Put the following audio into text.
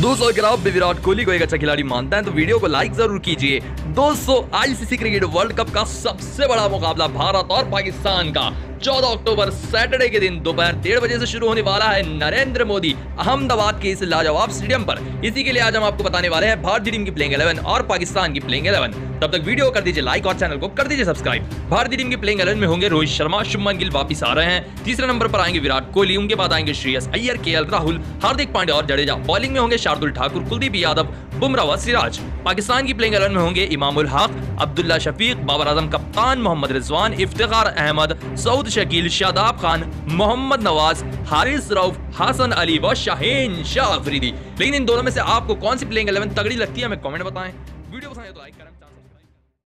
दोस्तों अगर आप भी विराट कोहली को एक अच्छा खिलाड़ी मानते हैं तो वीडियो को लाइक ज़रूर कीजिए। दोस्तों आईसीसी क्रिकेट वर्ल्ड कप का सबसे बड़ा मुकाबला भारत और पाकिस्तान का। 14 अक्टूबर, सैटरडे के दिन दोपहर डेढ़ बजे से शुरू होने वाला है नरेंद्र मोदी अहमदाबाद के इस लाजवाब स्टेडियम पर। इसी के लिए आज हम आपको बताने वाले हैं, भारतीय टीम की प्लेइंग 11 और पाकिस्तान की प्लेइंग 11 तब तक वीडियो कर दीजिए लाइक और चैनल को कर दीजिए सब्सक्राइब भारतीय टीम की प्लेइंग 11 में होंगे रोहित शर्मा, शुभमन गिल वापिस आ रहे हैं। तीसरे नंबर पर आएँगे विराट कोहली, उनके बाद आएँगे श्रेयस अय्यर, के राहुल, हार्दिक पांडे और जडेजा। बॉलिंग में होंगे शार्दुल ठाकुर, कुलदीप यादव, बुमराह व सिराज। पाकिस्तान की प्लेइंग 11 में होंगे इमामुल हक, अब्दुल्ला शफीक, बाबर आज़म कप्तान मोहम्मद रिजवान इफ्तार अहमद, सऊद शकील शादाब खान, मोहम्मद नवाज़, हारिस रऊफ, हसन अली व शाहीन शाह अफरीदी। लेकिन इन दोनों में से आपको कौन सी प्लेइंग 11 तगड़ी लगती है, हमें कमेंट बताएँ। वीडियो पसंद है तो लाइक करें